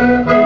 Thank you.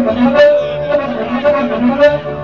Thank you.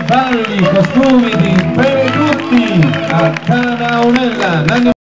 balli, costumi di benvenuti a Canaonella, Nanni